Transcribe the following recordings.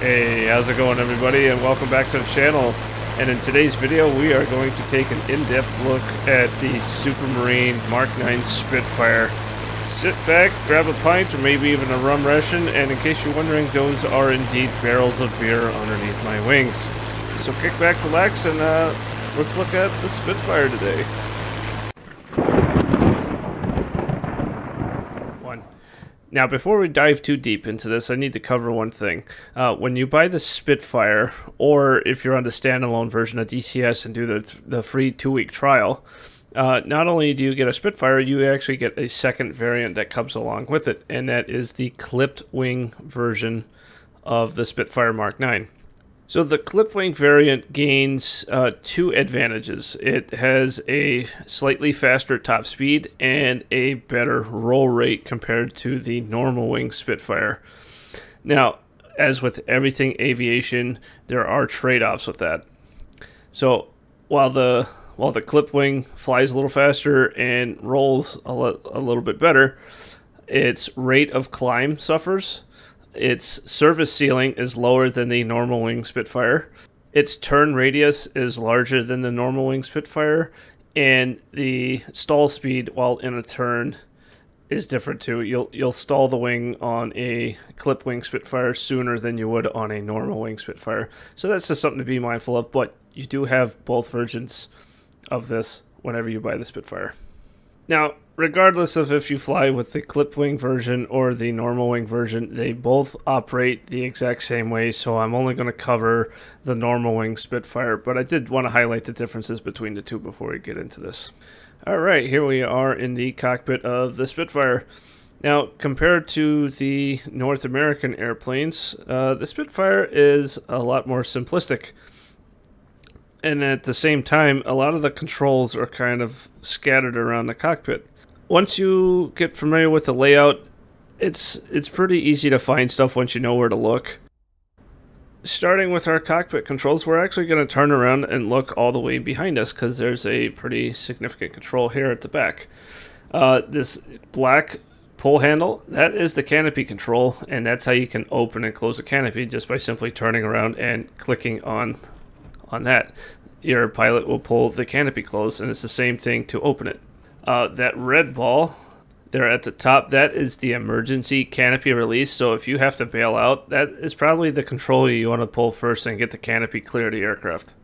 Hey, how's it going everybody and welcome back to the channel. And in today's video we are going to take an in-depth look at the Supermarine Mark 9 Spitfire. Sit back, grab a pint or maybe even a rum ration and in case you're wondering those are indeed barrels of beer underneath my wings. So kick back, relax and uh, let's look at the Spitfire today. Now, before we dive too deep into this, I need to cover one thing. Uh, when you buy the Spitfire, or if you're on the standalone version of DCS and do the, the free two week trial, uh, not only do you get a Spitfire, you actually get a second variant that comes along with it, and that is the clipped wing version of the Spitfire Mark 9. So the clipwing variant gains uh, two advantages. It has a slightly faster top speed and a better roll rate compared to the normal wing Spitfire. Now, as with everything aviation, there are trade-offs with that. So while the while the clip wing flies a little faster and rolls a, a little bit better, its rate of climb suffers its service ceiling is lower than the normal wing Spitfire. Its turn radius is larger than the normal wing Spitfire, and the stall speed while in a turn is different too. You'll you'll stall the wing on a clip wing Spitfire sooner than you would on a normal wing Spitfire. So that's just something to be mindful of. But you do have both versions of this whenever you buy the Spitfire. Now, regardless of if you fly with the clip wing version or the normal wing version, they both operate the exact same way. So I'm only going to cover the normal wing Spitfire, but I did want to highlight the differences between the two before we get into this. All right, here we are in the cockpit of the Spitfire. Now, compared to the North American airplanes, uh, the Spitfire is a lot more simplistic. And at the same time, a lot of the controls are kind of scattered around the cockpit once you get familiar with the layout, it's it's pretty easy to find stuff once you know where to look. Starting with our cockpit controls, we're actually going to turn around and look all the way behind us because there's a pretty significant control here at the back. Uh, this black pull handle, that is the canopy control, and that's how you can open and close the canopy just by simply turning around and clicking on on that. Your pilot will pull the canopy closed, and it's the same thing to open it. Uh, that red ball there at the top, that is the emergency canopy release. So if you have to bail out, that is probably the control you want to pull first and get the canopy clear of the aircraft.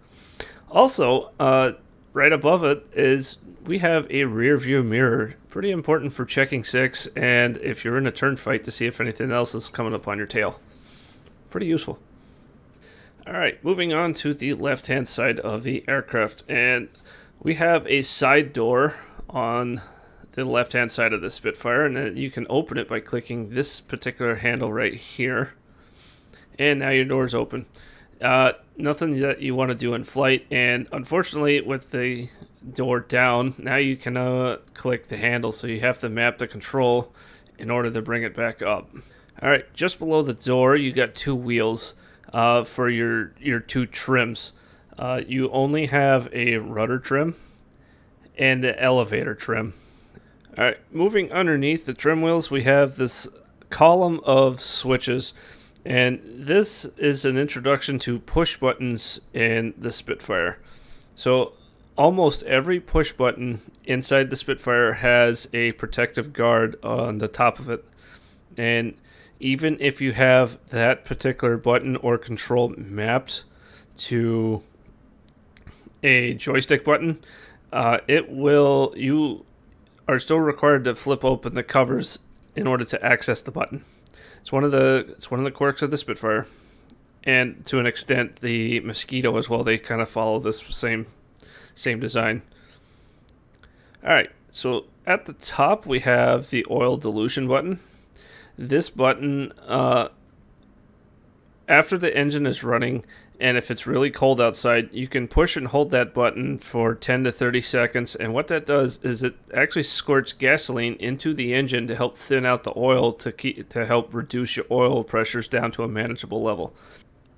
Also, uh, right above it is we have a rear view mirror. Pretty important for checking six and if you're in a turn fight to see if anything else is coming up on your tail. Pretty useful. Alright, moving on to the left hand side of the aircraft. And we have a side door on the left hand side of the Spitfire and you can open it by clicking this particular handle right here and now your door's open uh, nothing that you want to do in flight and unfortunately with the door down now you can uh, click the handle so you have to map the control in order to bring it back up all right just below the door you got two wheels uh, for your your two trims uh, you only have a rudder trim and the elevator trim. All right, moving underneath the trim wheels, we have this column of switches, and this is an introduction to push buttons in the Spitfire. So almost every push button inside the Spitfire has a protective guard on the top of it. And even if you have that particular button or control mapped to a joystick button, uh, it will you are still required to flip open the covers in order to access the button. It's one of the it's one of the quirks of the Spitfire, and to an extent the Mosquito as well. They kind of follow this same same design. All right, so at the top we have the oil dilution button. This button, uh, after the engine is running, and if it's really cold outside, you can push and hold that button for 10 to 30 seconds. And what that does is it actually squirts gasoline into the engine to help thin out the oil to keep to help reduce your oil pressures down to a manageable level.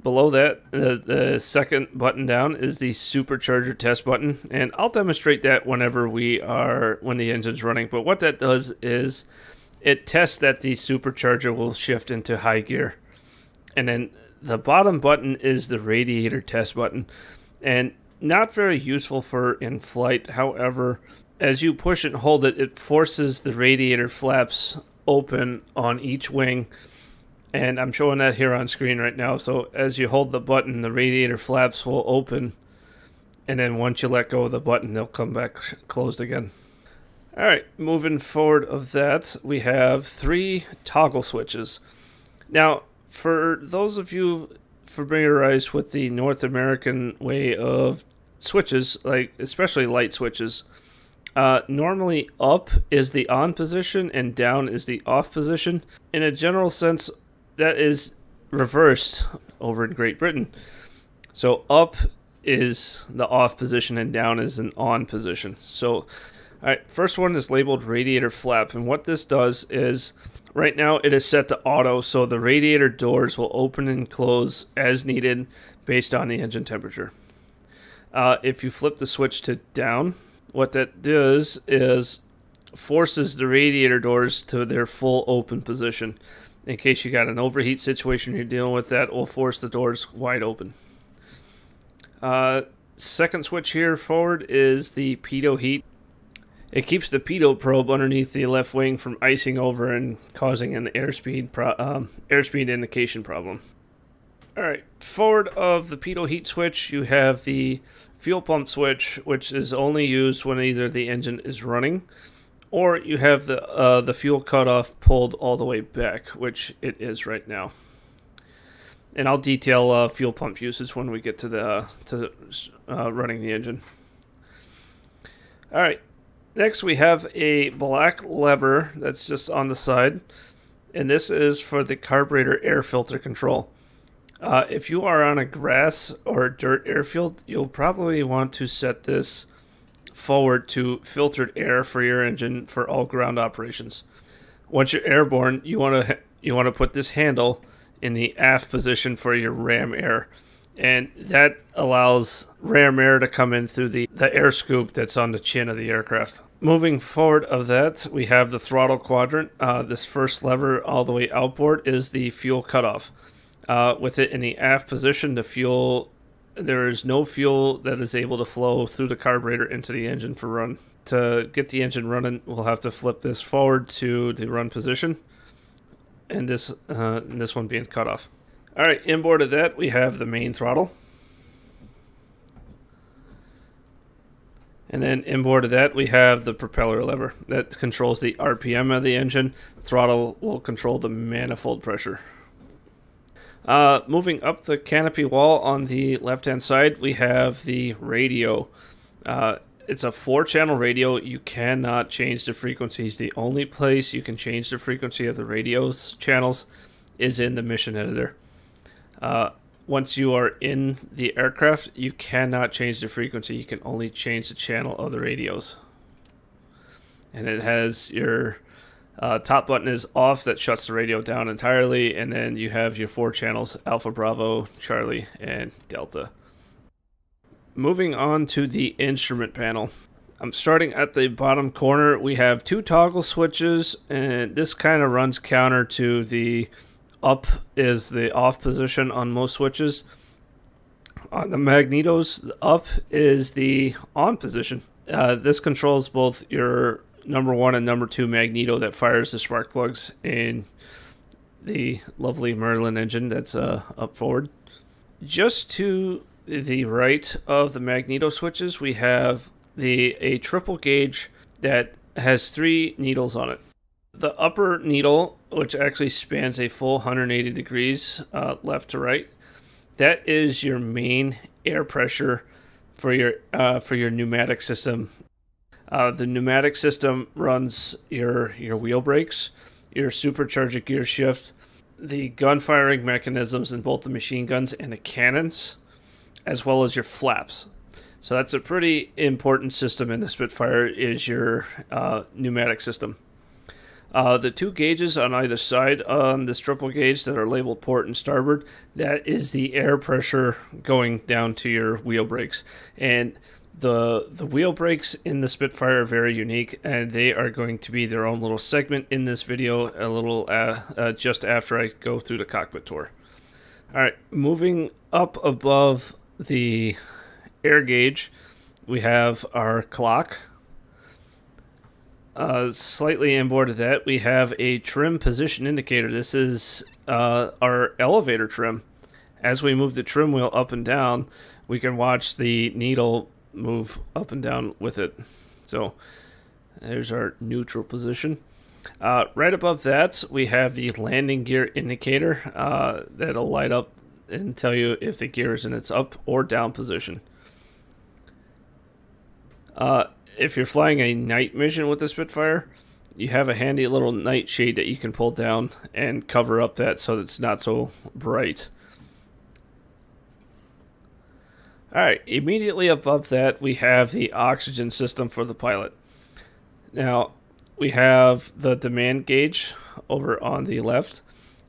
Below that, the second button down is the supercharger test button, and I'll demonstrate that whenever we are when the engine's running. But what that does is it tests that the supercharger will shift into high gear, and then the bottom button is the radiator test button, and not very useful for in flight. However, as you push and hold it, it forces the radiator flaps open on each wing. And I'm showing that here on screen right now. So as you hold the button, the radiator flaps will open. And then once you let go of the button, they'll come back closed again. All right, moving forward of that, we have three toggle switches. Now, for those of you familiarized with the North American way of switches, like especially light switches, uh, normally up is the on position and down is the off position. In a general sense, that is reversed over in Great Britain. So up is the off position and down is an on position. So, all right, first one is labeled radiator flap, and what this does is right now it is set to auto, so the radiator doors will open and close as needed based on the engine temperature. Uh, if you flip the switch to down, what that does is forces the radiator doors to their full open position. In case you got an overheat situation you're dealing with, that will force the doors wide open. Uh, second switch here forward is the pitot heat. It keeps the pitot probe underneath the left wing from icing over and causing an airspeed um, airspeed indication problem. All right, forward of the pitot heat switch, you have the fuel pump switch, which is only used when either the engine is running, or you have the uh, the fuel cutoff pulled all the way back, which it is right now. And I'll detail uh, fuel pump usage when we get to the uh, to running the engine. All right, next we have a black lever that's just on the side, and this is for the carburetor air filter control. Uh, if you are on a grass or dirt airfield, you'll probably want to set this forward to filtered air for your engine for all ground operations. Once you're airborne, you want to you want to put this handle in the aft position for your ram air. And that allows ram air to come in through the, the air scoop that's on the chin of the aircraft. Moving forward of that, we have the throttle quadrant. Uh, this first lever all the way outboard is the fuel cutoff. Uh, with it in the aft position, the fuel there is no fuel that is able to flow through the carburetor into the engine for run. To get the engine running, we'll have to flip this forward to the run position, and this uh, and this one being cut off. All right, inboard of that we have the main throttle. And then inboard of that, we have the propeller lever that controls the RPM of the engine. Throttle will control the manifold pressure. Uh, moving up the canopy wall on the left hand side, we have the radio. Uh, it's a four channel radio. You cannot change the frequencies. The only place you can change the frequency of the radio's channels is in the mission editor. Uh, once you are in the aircraft, you cannot change the frequency. You can only change the channel of the radios. And it has your uh, top button is off, that shuts the radio down entirely, and then you have your four channels Alpha, Bravo, Charlie, and Delta. Moving on to the instrument panel. I'm starting at the bottom corner. We have two toggle switches, and this kind of runs counter to the up is the off position on most switches. On the magnetos, up is the on position. Uh, this controls both your number one and number two magneto that fires the spark plugs in the lovely Merlin engine that's uh, up forward. Just to the right of the magneto switches, we have the a triple gauge that has three needles on it. The upper needle, which actually spans a full 180 degrees uh, left to right, that is your main air pressure for your uh, for your pneumatic system uh, the pneumatic system runs your your wheel brakes, your supercharger gear shift, the gun firing mechanisms in both the machine guns and the cannons, as well as your flaps. So that's a pretty important system in the Spitfire is your uh, pneumatic system. Uh, the two gauges on either side on this triple gauge that are labeled port and starboard, that is the air pressure going down to your wheel brakes. And the the wheel brakes in the Spitfire are very unique, and they are going to be their own little segment in this video. A little uh, uh, just after I go through the cockpit tour. All right, moving up above the air gauge, we have our clock. Uh, slightly inboard of that, we have a trim position indicator. This is uh, our elevator trim. As we move the trim wheel up and down, we can watch the needle move up and down with it. So there's our neutral position. Uh, right above that, we have the landing gear indicator uh, that'll light up and tell you if the gear is in its up or down position. Uh, if you're flying a night mission with the Spitfire, you have a handy little night shade that you can pull down and cover up that so it's not so bright. Alright, immediately above that we have the oxygen system for the pilot. Now, we have the demand gauge over on the left,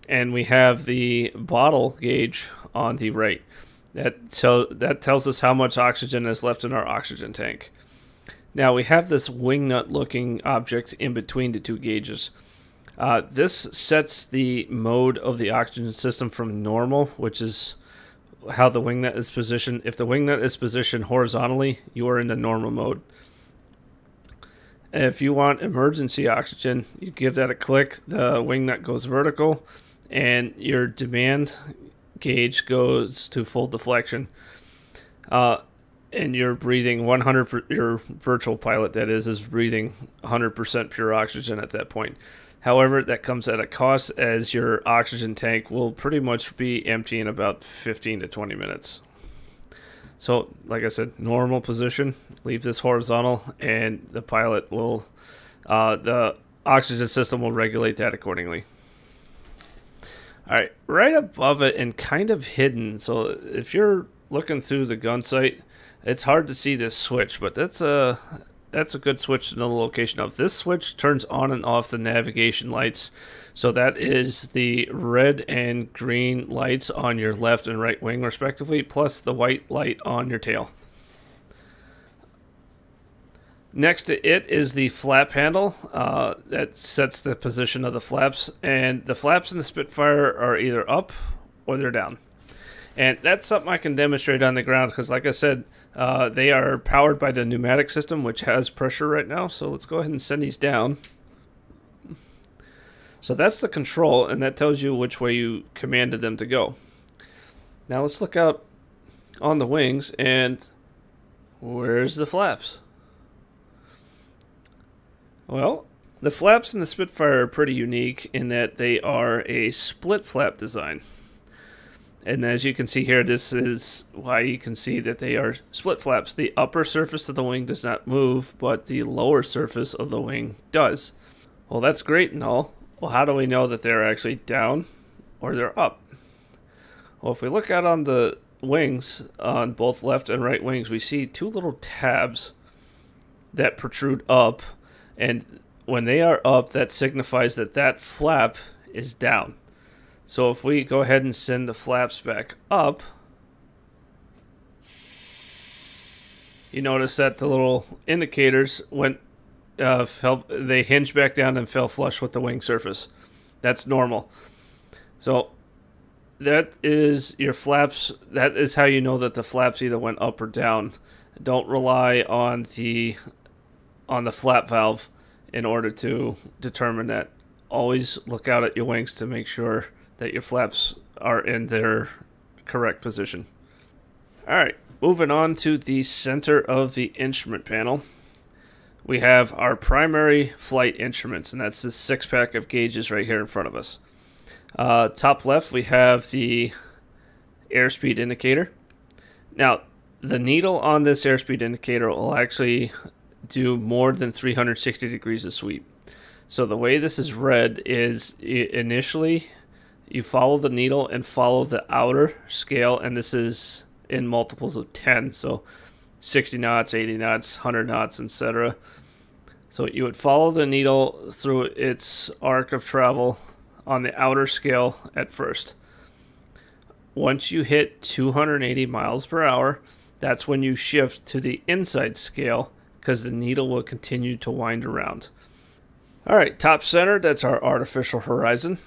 and we have the bottle gauge on the right. That so that tells us how much oxygen is left in our oxygen tank. Now we have this wingnut looking object in between the two gauges. Uh, this sets the mode of the oxygen system from normal, which is how the wingnut is positioned. If the wingnut is positioned horizontally, you are in the normal mode. If you want emergency oxygen, you give that a click, the wingnut goes vertical, and your demand gauge goes to full deflection. Uh, and you're breathing 100 your virtual pilot that is is breathing 100% pure oxygen at that point however that comes at a cost as your oxygen tank will pretty much be empty in about 15 to 20 minutes so like i said normal position leave this horizontal and the pilot will uh, the oxygen system will regulate that accordingly all right, right above it and kind of hidden. So if you're looking through the gun sight, it's hard to see this switch, but that's a that's a good switch to the location of. This switch turns on and off the navigation lights. So that is the red and green lights on your left and right wing respectively, plus the white light on your tail. Next to it is the flap handle uh, that sets the position of the flaps, and the flaps in the Spitfire are either up or they're down. And that's something I can demonstrate on the ground because, like I said, uh, they are powered by the pneumatic system, which has pressure right now. So let's go ahead and send these down. So that's the control, and that tells you which way you commanded them to go. Now let's look out on the wings, and where's the flaps? Well, the flaps in the Spitfire are pretty unique in that they are a split flap design. And as you can see here, this is why you can see that they are split flaps. The upper surface of the wing does not move, but the lower surface of the wing does. Well, that's great and all. Well, how do we know that they're actually down or they're up? Well, if we look out on the wings, on both left and right wings, we see two little tabs that protrude up and when they are up, that signifies that that flap is down. So if we go ahead and send the flaps back up, you notice that the little indicators went, uh, fell, they hinged back down and fell flush with the wing surface. That's normal. So that is your flaps. That is how you know that the flaps either went up or down. Don't rely on the on the flap valve in order to determine that. Always look out at your wings to make sure that your flaps are in their correct position. All right, moving on to the center of the instrument panel. We have our primary flight instruments, and that's the six pack of gauges right here in front of us. Uh, top left, we have the airspeed indicator. Now, the needle on this airspeed indicator will actually do more than 360 degrees of sweep. So the way this is read is initially you follow the needle and follow the outer scale, and this is in multiples of 10. So 60 knots, 80 knots, 100 knots, etc. So you would follow the needle through its arc of travel on the outer scale at first. Once you hit 280 miles per hour, that's when you shift to the inside scale because the needle will continue to wind around. All right, top center, that's our artificial horizon.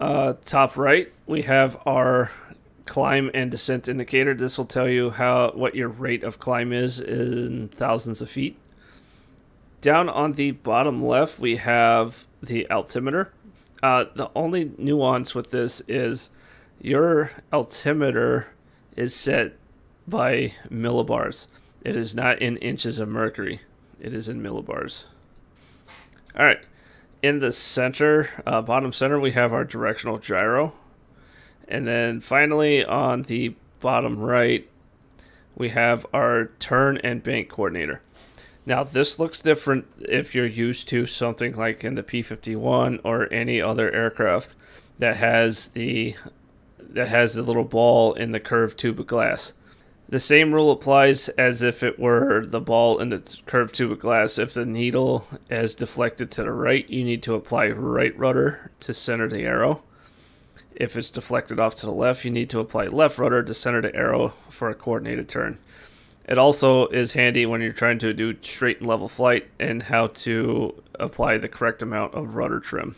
Uh, top right, we have our climb and descent indicator. This will tell you how what your rate of climb is in thousands of feet. Down on the bottom left, we have the altimeter. Uh, the only nuance with this is your altimeter is set by millibars. It is not in inches of mercury. It is in millibars. All right. In the center, uh, bottom center, we have our directional gyro. And then finally on the bottom right, we have our turn and bank coordinator. Now this looks different if you're used to something like in the P-51 or any other aircraft that has the that has the little ball in the curved tube of glass. The same rule applies as if it were the ball in the curved tube of glass. If the needle is deflected to the right, you need to apply right rudder to center the arrow. If it's deflected off to the left, you need to apply left rudder to center the arrow for a coordinated turn. It also is handy when you're trying to do straight and level flight and how to apply the correct amount of rudder trim.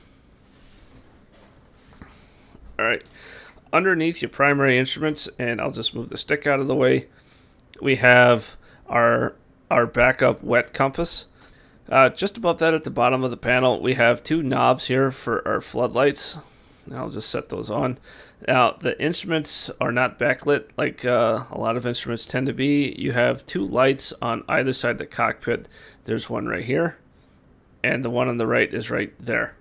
Alright, underneath your primary instruments, and I'll just move the stick out of the way, we have our, our backup wet compass. Uh, just above that at the bottom of the panel, we have two knobs here for our floodlights. I'll just set those on. Now, the instruments are not backlit like uh, a lot of instruments tend to be. You have two lights on either side of the cockpit. There's one right here, and the one on the right is right there.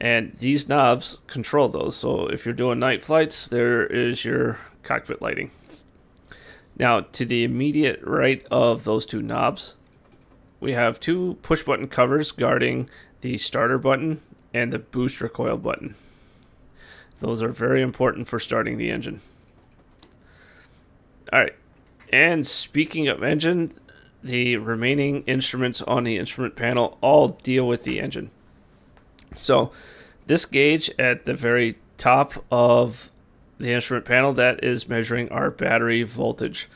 And these knobs control those. So if you're doing night flights, there is your cockpit lighting. Now, to the immediate right of those two knobs, we have two push button covers guarding the starter button and the booster coil button. Those are very important for starting the engine. Alright, and speaking of engine, the remaining instruments on the instrument panel all deal with the engine. So this gauge at the very top of the instrument panel, that is measuring our battery voltage.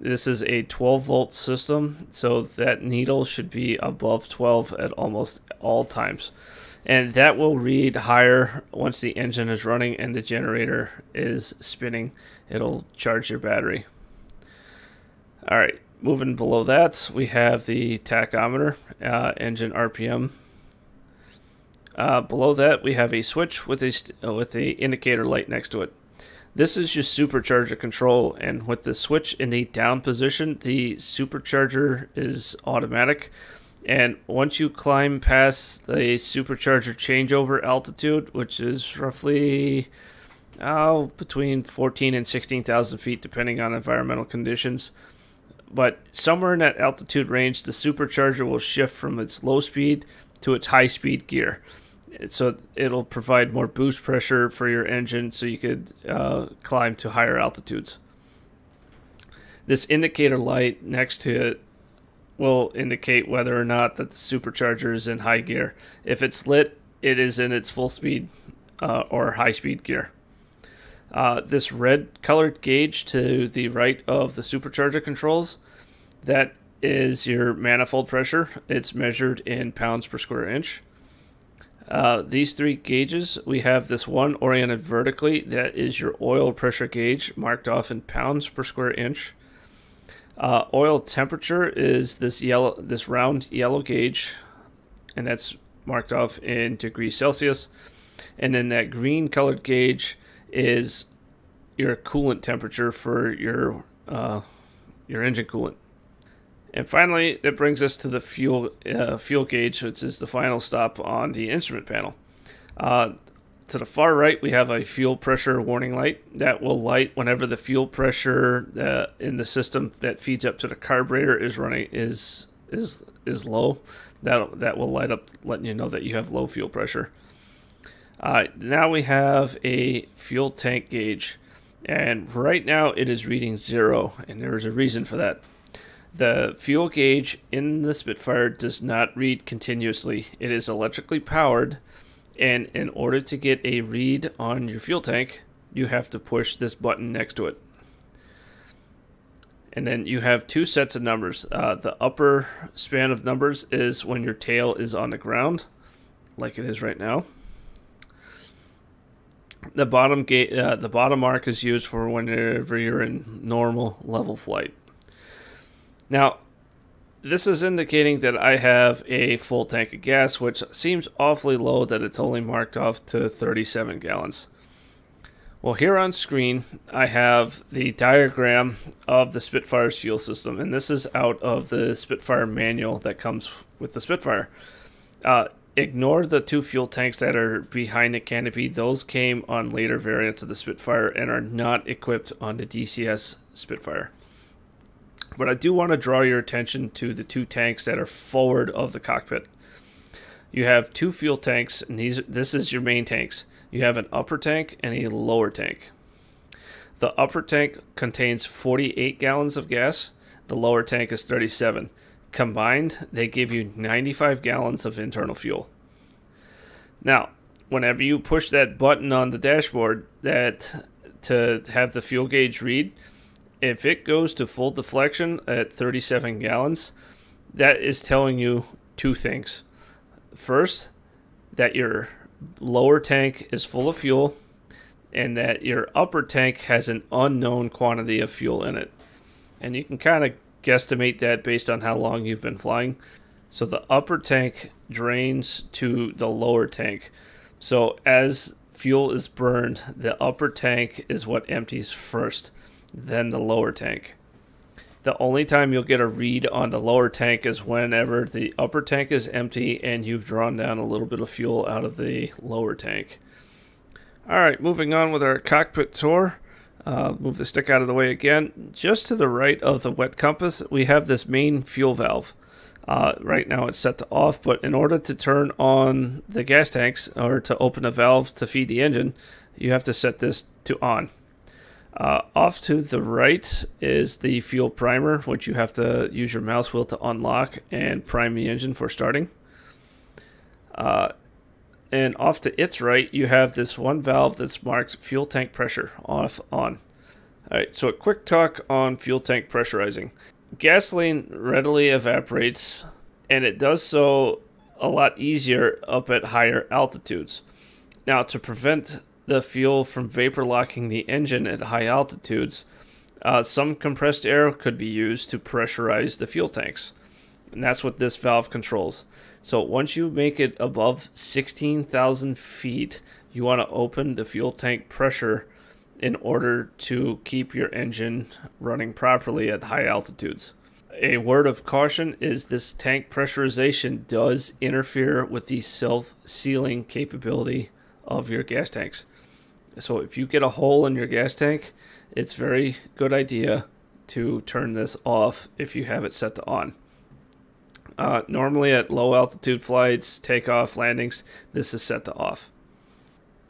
This is a 12 volt system, so that needle should be above 12 at almost all times. And that will read higher once the engine is running and the generator is spinning. It'll charge your battery. All right, moving below that, we have the tachometer, uh, engine RPM. Uh, below that, we have a switch with a uh, with a indicator light next to it. This is your supercharger control, and with the switch in the down position, the supercharger is automatic. And once you climb past the supercharger changeover altitude, which is roughly oh, between 14 and 16,000 feet, depending on environmental conditions, but somewhere in that altitude range, the supercharger will shift from its low speed to its high speed gear so it'll provide more boost pressure for your engine so you could uh, climb to higher altitudes. This indicator light next to it will indicate whether or not that the supercharger is in high gear. If it's lit, it is in its full speed uh, or high speed gear. Uh, this red colored gauge to the right of the supercharger controls, that is your manifold pressure. It's measured in pounds per square inch. Uh, these three gauges, we have this one oriented vertically. That is your oil pressure gauge marked off in pounds per square inch. Uh, oil temperature is this yellow, this round yellow gauge, and that's marked off in degrees Celsius. And then that green colored gauge is your coolant temperature for your uh, your engine coolant. And finally, it brings us to the fuel uh, fuel gauge, which is the final stop on the instrument panel. Uh, to the far right, we have a fuel pressure warning light that will light whenever the fuel pressure uh, in the system that feeds up to the carburetor is running is is is low. That that will light up, letting you know that you have low fuel pressure. Uh, now we have a fuel tank gauge, and right now it is reading zero, and there is a reason for that. The fuel gauge in the Spitfire does not read continuously. It is electrically powered, and in order to get a read on your fuel tank, you have to push this button next to it. And then you have two sets of numbers. Uh, the upper span of numbers is when your tail is on the ground, like it is right now. The bottom gate, uh, the bottom mark is used for whenever you're in normal level flight. Now, this is indicating that I have a full tank of gas, which seems awfully low that it's only marked off to 37 gallons. Well, here on screen, I have the diagram of the Spitfire's fuel system, and this is out of the Spitfire manual that comes with the Spitfire. Uh, ignore the two fuel tanks that are behind the canopy. Those came on later variants of the Spitfire and are not equipped on the DCS Spitfire. But I do want to draw your attention to the two tanks that are forward of the cockpit. You have two fuel tanks, and these this is your main tanks. You have an upper tank and a lower tank. The upper tank contains 48 gallons of gas. The lower tank is 37. Combined, they give you 95 gallons of internal fuel. Now, whenever you push that button on the dashboard that to have the fuel gauge read, if it goes to full deflection at 37 gallons, that is telling you two things. First, that your lower tank is full of fuel and that your upper tank has an unknown quantity of fuel in it. And you can kind of guesstimate that based on how long you've been flying. So the upper tank drains to the lower tank. So as fuel is burned, the upper tank is what empties first than the lower tank. The only time you'll get a read on the lower tank is whenever the upper tank is empty and you've drawn down a little bit of fuel out of the lower tank. Alright, moving on with our cockpit tour. Uh, move the stick out of the way again. Just to the right of the wet compass, we have this main fuel valve. Uh, right now it's set to off, but in order to turn on the gas tanks or to open a valve to feed the engine, you have to set this to on. Uh, off to the right is the fuel primer, which you have to use your mouse wheel to unlock and prime the engine for starting. Uh, and off to its right, you have this one valve that's marked fuel tank pressure off on. Alright, so a quick talk on fuel tank pressurizing. Gasoline readily evaporates, and it does so a lot easier up at higher altitudes. Now, to prevent the fuel from vapor locking the engine at high altitudes, uh, some compressed air could be used to pressurize the fuel tanks. And that's what this valve controls. So once you make it above 16,000 feet, you want to open the fuel tank pressure in order to keep your engine running properly at high altitudes. A word of caution is this tank pressurization does interfere with the self sealing capability of your gas tanks. So if you get a hole in your gas tank, it's very good idea to turn this off if you have it set to on. Uh, normally at low altitude flights, takeoff, landings, this is set to off.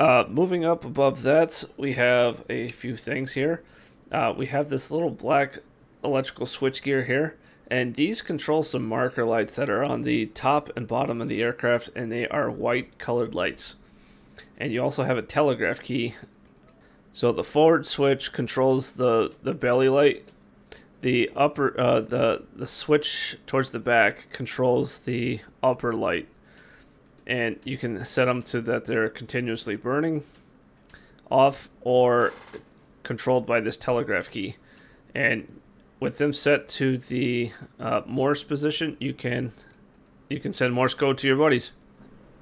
Uh, moving up above that, we have a few things here. Uh, we have this little black electrical switch gear here, and these control some marker lights that are on the top and bottom of the aircraft, and they are white colored lights and you also have a telegraph key. So the forward switch controls the the belly light. The upper uh, the the switch towards the back controls the upper light, and you can set them to that they're continuously burning, off or controlled by this telegraph key, and with them set to the uh, Morse position, you can you can send Morse code to your buddies.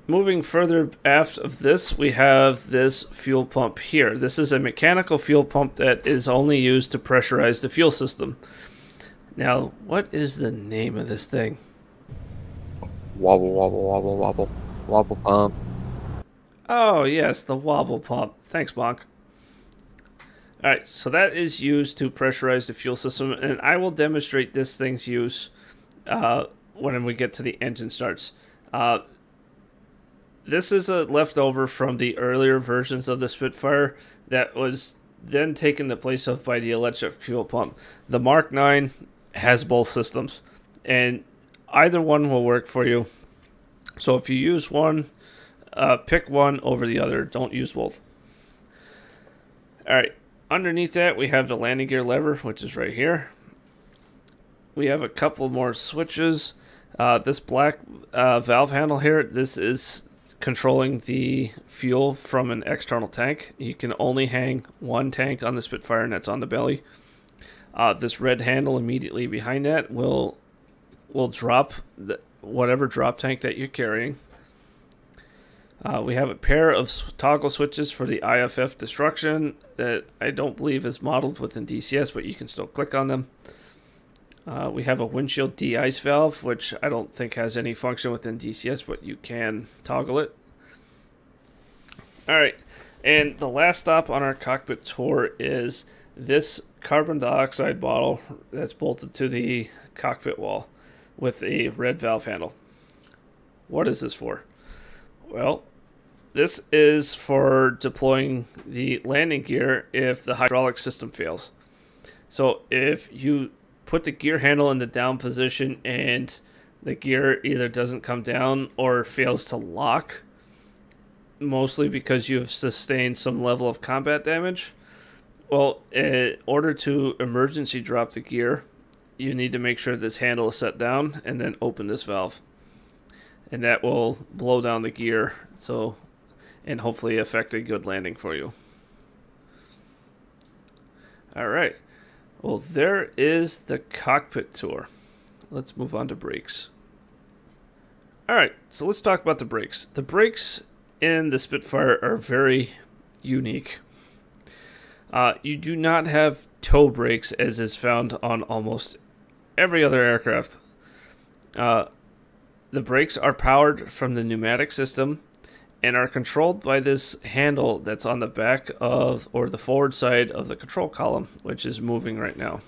Moving further aft of this, we have this fuel pump here. This is a mechanical fuel pump that is only used to pressurize the fuel system. Now, what is the name of this thing? Wobble, wobble, wobble, wobble. Wobble pump. Oh, yes, the wobble pump. Thanks, Bonk. Alright, so that is used to pressurize the fuel system, and I will demonstrate this thing's use uh, when we get to the engine starts. Uh, this is a leftover from the earlier versions of the Spitfire that was then taken the place of by the electric fuel pump. The Mark 9 has both systems, and either one will work for you. So if you use one, uh, pick one over the other. Don't use both. All right. Underneath that, we have the landing gear lever, which is right here. We have a couple more switches. Uh, this black uh, valve handle here, this is controlling the fuel from an external tank. You can only hang one tank on the Spitfire, and that's on the belly. Uh, this red handle immediately behind that will will drop the, whatever drop tank that you're carrying. Uh, we have a pair of toggle switches for the IFF destruction that I don't believe is modeled within DCS, but you can still click on them. Uh, we have a windshield de-ice valve, which I don't think has any function within DCS, but you can toggle it. All right, and the last stop on our cockpit tour is this carbon dioxide bottle that's bolted to the cockpit wall with a red valve handle. What is this for? Well, this is for deploying the landing gear if the hydraulic system fails. So if you put the gear handle in the down position and the gear either doesn't come down or fails to lock, mostly because you have sustained some level of combat damage, well, in order to emergency drop the gear, you need to make sure this handle is set down and then open this valve. And that will blow down the gear so and hopefully affect a good landing for you. All right. Well, there is the cockpit tour. Let's move on to brakes. All right, so let's talk about the brakes. The brakes in the Spitfire are very unique. Uh, you do not have toe brakes as is found on almost every other aircraft. Uh, the brakes are powered from the pneumatic system and are controlled by this handle that's on the back of or the forward side of the control column, which is moving right now.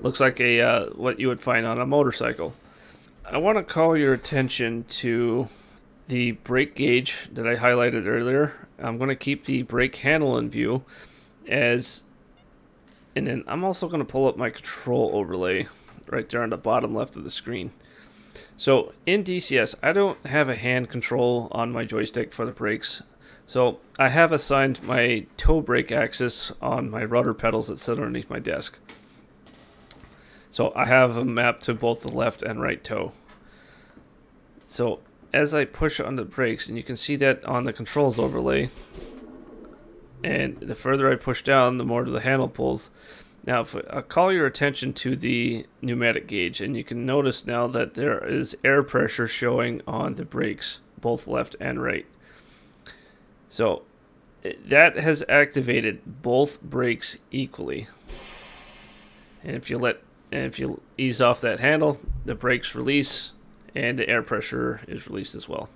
Looks like a uh, what you would find on a motorcycle. I want to call your attention to the brake gauge that I highlighted earlier. I'm going to keep the brake handle in view as and then I'm also going to pull up my control overlay right there on the bottom left of the screen. So in DCS, I don't have a hand control on my joystick for the brakes. So I have assigned my toe brake axis on my rudder pedals that sit underneath my desk. So I have a map to both the left and right toe. So as I push on the brakes, and you can see that on the controls overlay, and the further I push down, the more the handle pulls. Now, if I call your attention to the pneumatic gauge, and you can notice now that there is air pressure showing on the brakes, both left and right. So eh, that has activated both brakes equally. And if you let and if you ease off that handle, the brakes release and the air pressure is released as well.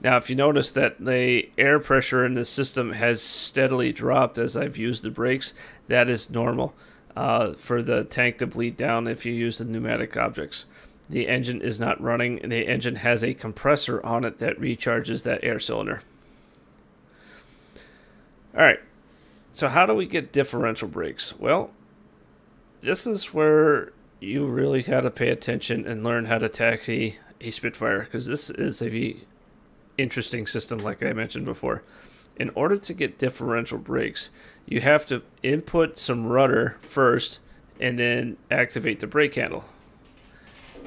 Now, if you notice that the air pressure in the system has steadily dropped as I've used the brakes, that is normal uh, for the tank to bleed down if you use the pneumatic objects. The engine is not running, and the engine has a compressor on it that recharges that air cylinder. All right, so how do we get differential brakes? Well, this is where you really got to pay attention and learn how to taxi a Spitfire because this is a interesting system, like I mentioned before. In order to get differential brakes, you have to input some rudder first and then activate the brake handle.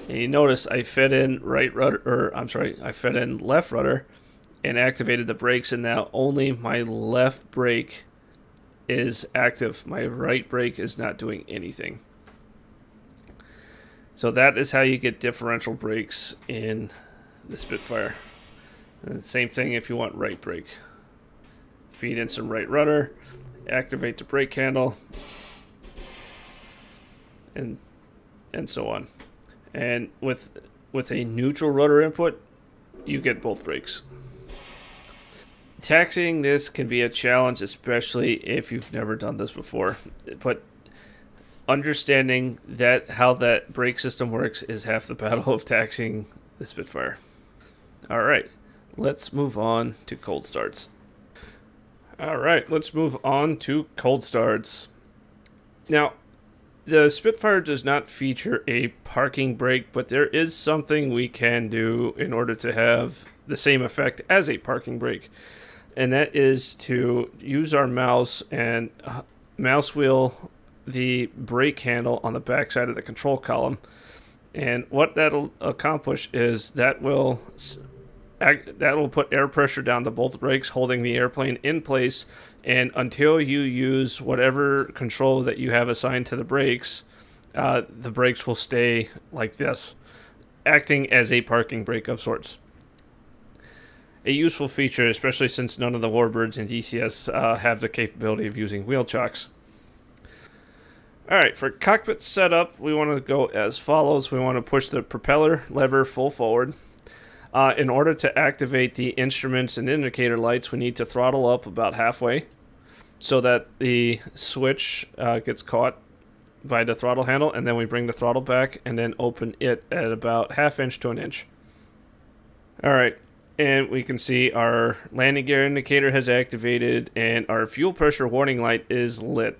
And you notice I fed in right rudder, or I'm sorry, I fed in left rudder and activated the brakes, and now only my left brake is active. My right brake is not doing anything. So that is how you get differential brakes in the Spitfire. And same thing if you want right brake. Feed in some right rudder, activate the brake handle, and and so on. And with with a neutral rudder input, you get both brakes. Taxiing this can be a challenge, especially if you've never done this before. But understanding that how that brake system works is half the battle of taxiing the Spitfire. All right let's move on to cold starts. All right, let's move on to cold starts. Now, the Spitfire does not feature a parking brake, but there is something we can do in order to have the same effect as a parking brake. And that is to use our mouse and uh, mouse wheel the brake handle on the back side of the control column. And what that'll accomplish is that will that will put air pressure down to both brakes, holding the airplane in place. And until you use whatever control that you have assigned to the brakes, uh, the brakes will stay like this, acting as a parking brake of sorts. A useful feature, especially since none of the Warbirds in DCS uh, have the capability of using wheel chocks. Alright, for cockpit setup, we want to go as follows. We want to push the propeller lever full forward. Uh, in order to activate the instruments and indicator lights, we need to throttle up about halfway so that the switch uh, gets caught by the throttle handle, and then we bring the throttle back and then open it at about half inch to an inch. Alright, and we can see our landing gear indicator has activated and our fuel pressure warning light is lit.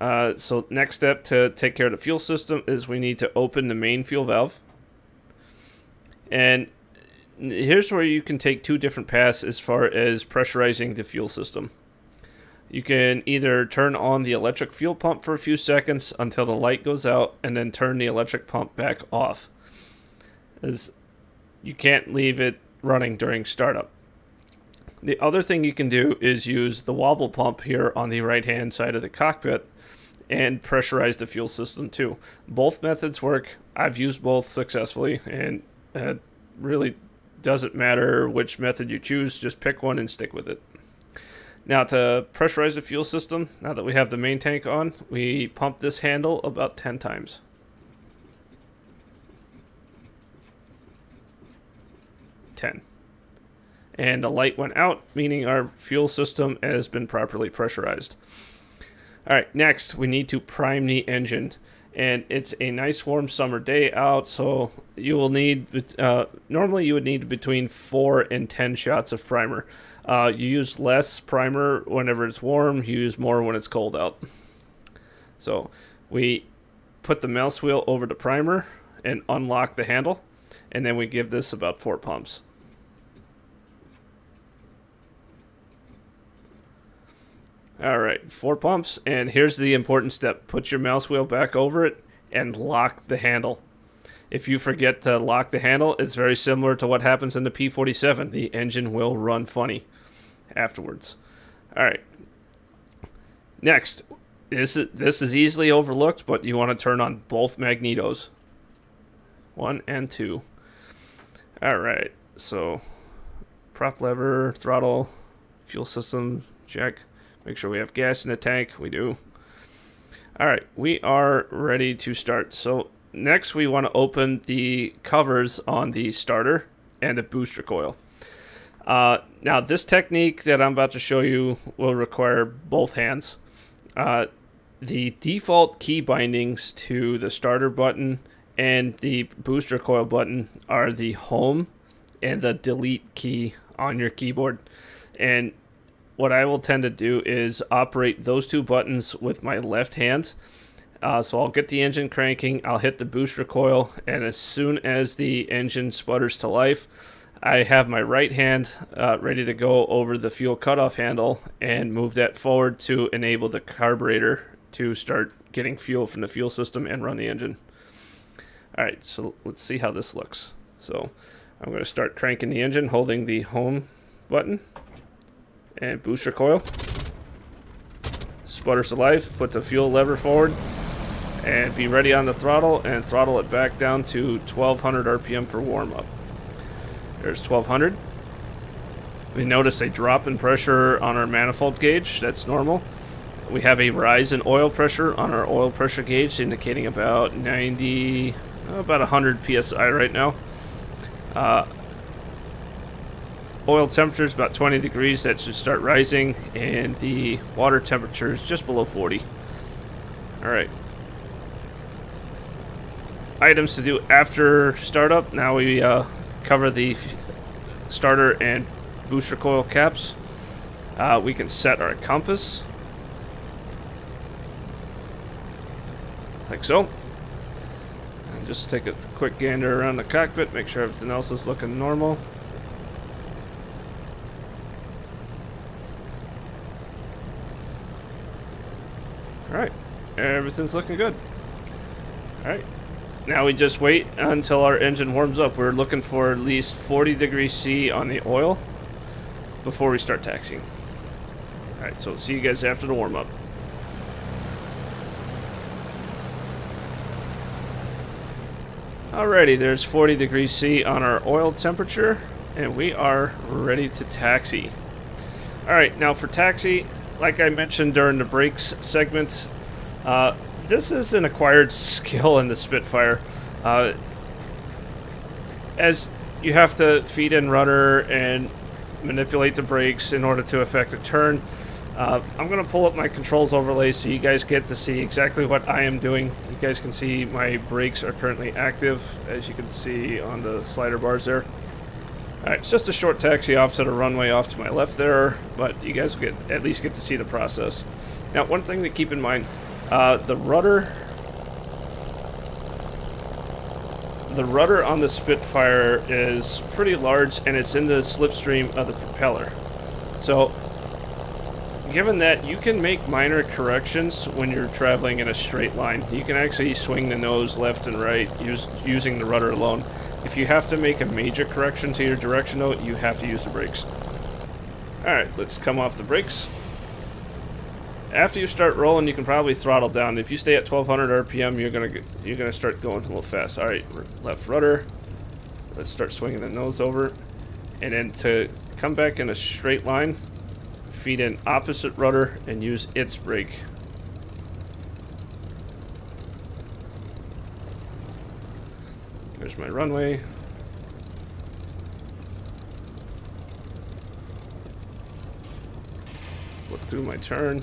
Uh, so next step to take care of the fuel system is we need to open the main fuel valve. And here's where you can take two different paths as far as pressurizing the fuel system. You can either turn on the electric fuel pump for a few seconds until the light goes out and then turn the electric pump back off. As you can't leave it running during startup. The other thing you can do is use the wobble pump here on the right hand side of the cockpit and pressurize the fuel system too. Both methods work. I've used both successfully and it really doesn't matter which method you choose, just pick one and stick with it. Now to pressurize the fuel system, now that we have the main tank on, we pump this handle about 10 times. Ten. And the light went out, meaning our fuel system has been properly pressurized. Alright, next we need to prime the engine and it's a nice warm summer day out so you will need uh, normally you would need between 4 and 10 shots of primer. Uh, you use less primer whenever it's warm you use more when it's cold out. So we put the mouse wheel over the primer and unlock the handle and then we give this about 4 pumps All right, four pumps, and here's the important step. Put your mouse wheel back over it and lock the handle. If you forget to lock the handle, it's very similar to what happens in the P-47. The engine will run funny afterwards. All right. Next, this is, this is easily overlooked, but you want to turn on both magnetos. One and two. All right, so prop lever, throttle, fuel system, check. Make sure we have gas in the tank. We do. All right, we are ready to start. So next we want to open the covers on the starter and the booster coil. Uh, now this technique that I'm about to show you will require both hands. Uh, the default key bindings to the starter button and the booster coil button are the home and the delete key on your keyboard. And what I will tend to do is operate those two buttons with my left hand. Uh, so I'll get the engine cranking, I'll hit the booster coil, and as soon as the engine sputters to life, I have my right hand uh, ready to go over the fuel cutoff handle and move that forward to enable the carburetor to start getting fuel from the fuel system and run the engine. Alright, so let's see how this looks. So I'm going to start cranking the engine holding the home button and booster coil. Sputters life, put the fuel lever forward, and be ready on the throttle, and throttle it back down to 1200 RPM for warm-up. There's 1200. We notice a drop in pressure on our manifold gauge, that's normal. We have a rise in oil pressure on our oil pressure gauge, indicating about 90, about 100 psi right now. Uh, oil temperature is about 20 degrees. That should start rising. And the water temperature is just below 40. Alright. Items to do after startup. Now we uh, cover the starter and booster coil caps. Uh, we can set our compass. Like so. And just take a quick gander around the cockpit, make sure everything else is looking normal. Alright. Everything's looking good. Alright. now we just wait until our engine warms up. We're looking for at least 40 degrees C on the oil before we start taxiing. Alright, so see you guys after the warm up. Alrighty, there's 40 degrees C on our oil temperature, and we are ready to taxi. Alright, now for taxi, like I mentioned during the brakes segment, uh, this is an acquired skill in the Spitfire. Uh, as you have to feed in rudder and manipulate the brakes in order to effect a turn. Uh, I'm going to pull up my controls overlay so you guys get to see exactly what I am doing. You guys can see my brakes are currently active, as you can see on the slider bars there. Alright, it's just a short taxi off to the runway off to my left there, but you guys get at least get to see the process. Now, one thing to keep in mind, uh, the rudder the rudder on the Spitfire is pretty large and it's in the slipstream of the propeller. So, given that, you can make minor corrections when you're traveling in a straight line. You can actually swing the nose left and right use, using the rudder alone. If you have to make a major correction to your direction though, you have to use the brakes. Alright, let's come off the brakes. After you start rolling, you can probably throttle down. If you stay at 1200 RPM, you're gonna get, you're gonna start going a little fast. All right, left rudder. Let's start swinging the nose over, and then to come back in a straight line, feed in opposite rudder and use its brake. There's my runway. Look through my turn.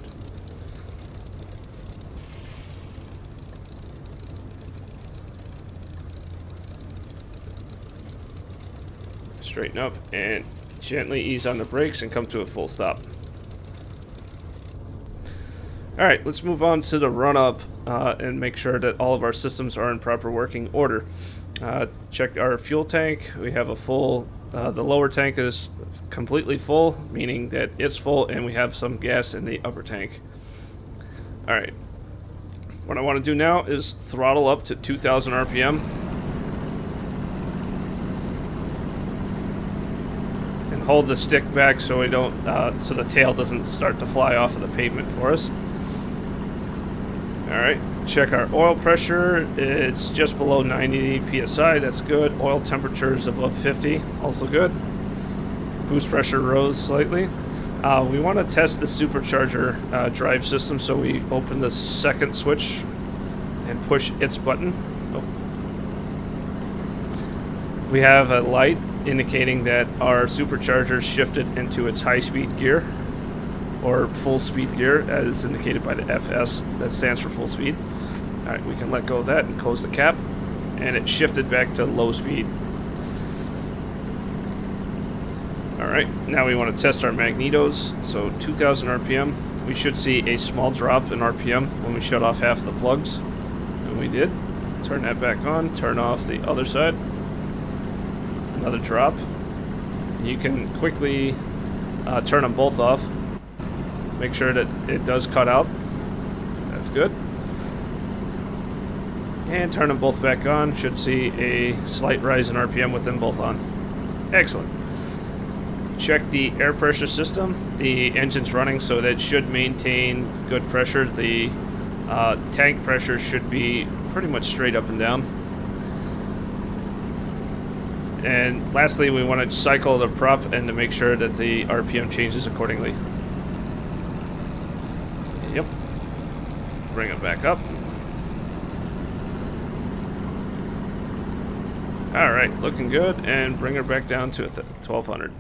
straighten up and gently ease on the brakes and come to a full stop. Alright, let's move on to the run-up uh, and make sure that all of our systems are in proper working order. Uh, check our fuel tank. We have a full, uh, the lower tank is completely full, meaning that it's full and we have some gas in the upper tank. Alright, what I want to do now is throttle up to 2000 RPM And hold the stick back so we don't, uh, so the tail doesn't start to fly off of the pavement for us. All right, check our oil pressure. It's just below 90 psi. That's good. Oil temperature is above 50. Also good. Boost pressure rose slightly. Uh, we want to test the supercharger uh, drive system, so we open the second switch and push its button. Oh. We have a light indicating that our supercharger shifted into its high-speed gear or full speed gear as indicated by the FS that stands for full speed all right we can let go of that and close the cap and it shifted back to low speed all right now we want to test our magnetos so 2000 rpm we should see a small drop in rpm when we shut off half the plugs and we did turn that back on turn off the other side another drop. You can quickly uh, turn them both off. Make sure that it does cut out. That's good. And turn them both back on. Should see a slight rise in RPM with them both on. Excellent. Check the air pressure system. The engine's running, so that should maintain good pressure. The uh, tank pressure should be pretty much straight up and down. And lastly, we want to cycle the prop and to make sure that the RPM changes accordingly. Yep. Bring it back up. Alright, looking good, and bring her back down to 1200.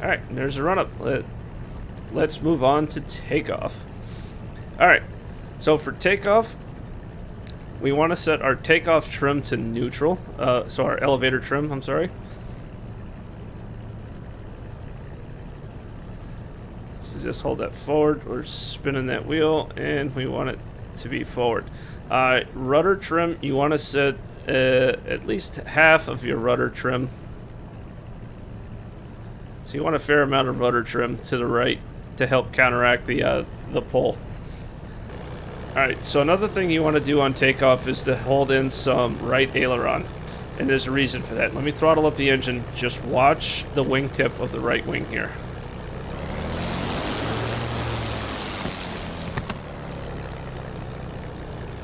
Alright, there's a run-up. Let, let's move on to takeoff. Alright, so for takeoff, we want to set our takeoff trim to neutral. Uh, so our elevator trim, I'm sorry. So just hold that forward. We're spinning that wheel, and we want it to be forward. Uh, rudder trim, you want to set uh, at least half of your rudder trim. So you want a fair amount of rudder trim to the right to help counteract the uh, the pull. Alright, so another thing you want to do on takeoff is to hold in some right aileron. And there's a reason for that. Let me throttle up the engine. Just watch the wingtip of the right wing here.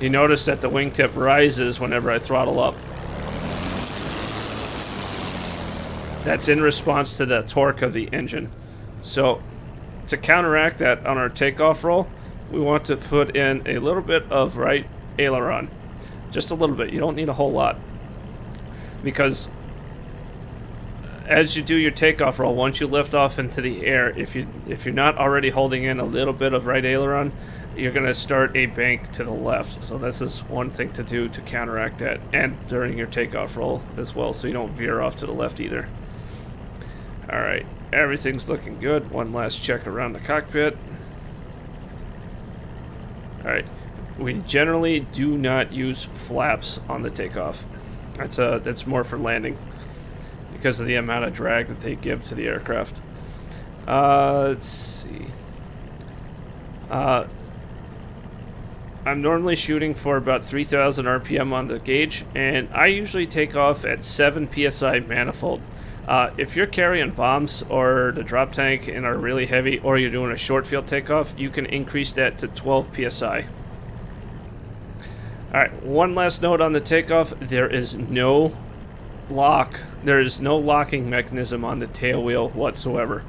You notice that the wingtip rises whenever I throttle up. That's in response to the torque of the engine. So, to counteract that on our takeoff roll, we want to put in a little bit of right aileron. Just a little bit. You don't need a whole lot. Because as you do your takeoff roll, once you lift off into the air, if you if you're not already holding in a little bit of right aileron, you're going to start a bank to the left. So this is one thing to do to counteract that, and during your takeoff roll as well, so you don't veer off to the left either. All right, everything's looking good. One last check around the cockpit. Alright. We generally do not use flaps on the takeoff. That's uh that's more for landing. Because of the amount of drag that they give to the aircraft. Uh let's see. Uh I'm normally shooting for about 3000 RPM on the gauge, and I usually take off at 7 psi manifold. Uh, if you're carrying bombs or the drop tank and are really heavy, or you're doing a short field takeoff, you can increase that to 12 psi. Alright, one last note on the takeoff. There is no lock. There is no locking mechanism on the tail wheel whatsoever.